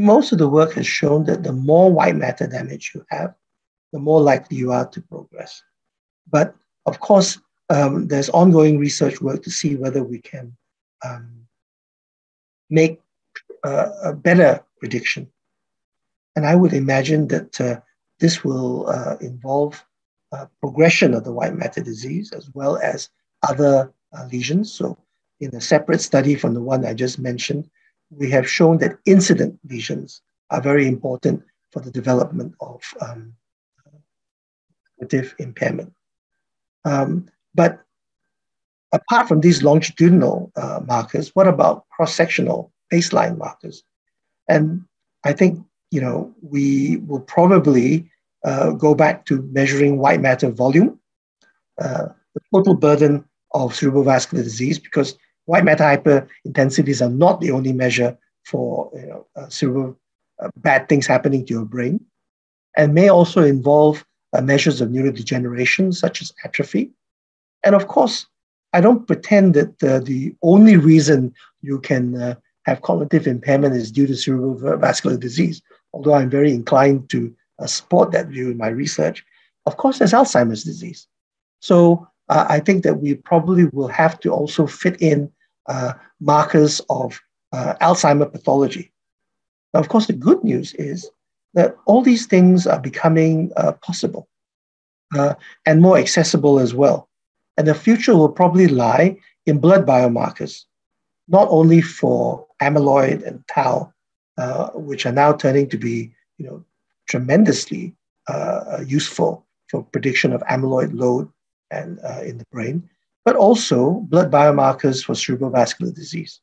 most of the work has shown that the more white matter damage you have, the more likely you are to progress. But of course, um, there's ongoing research work to see whether we can um, make uh, a better prediction. And I would imagine that uh, this will uh, involve uh, progression of the white matter disease as well as other uh, lesions. So, in a separate study from the one I just mentioned, we have shown that incident lesions are very important for the development of um, cognitive impairment. Um, but apart from these longitudinal uh, markers, what about cross-sectional baseline markers? And I think you know we will probably uh, go back to measuring white matter volume, uh, the total burden of cerebrovascular disease, because white matter hyperintensities are not the only measure for you know, uh, cerebral uh, bad things happening to your brain, and may also involve uh, measures of neurodegeneration, such as atrophy. And of course, I don't pretend that uh, the only reason you can uh, have cognitive impairment is due to cerebrovascular disease, although I'm very inclined to uh, support that view in my research. Of course, there's Alzheimer's disease. So uh, I think that we probably will have to also fit in uh, markers of uh, Alzheimer pathology. Now, of course, the good news is that all these things are becoming possible and more accessible as well. And the future will probably lie in blood biomarkers, not only for amyloid and tau, uh, which are now turning to be you know, tremendously uh, useful for prediction of amyloid load and uh, in the brain, but also blood biomarkers for cerebrovascular disease.